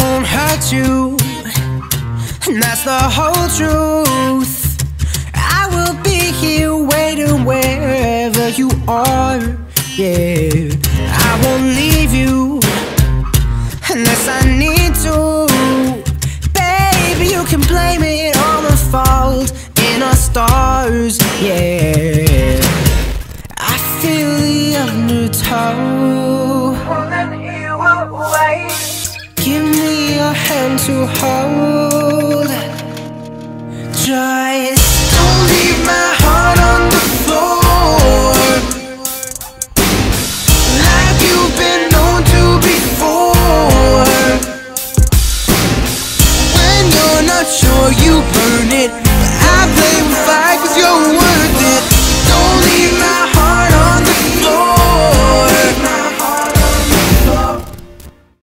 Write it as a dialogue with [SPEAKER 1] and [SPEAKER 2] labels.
[SPEAKER 1] hurt you, and that's the whole truth. I will be here waiting wherever you are. Yeah, I won't leave you unless I need to. Baby, you can blame it on the fault in our stars. Yeah, I feel the undertow.
[SPEAKER 2] hand to hold.
[SPEAKER 1] Just don't leave my heart on the floor. Like you've been known to before. When you're not sure you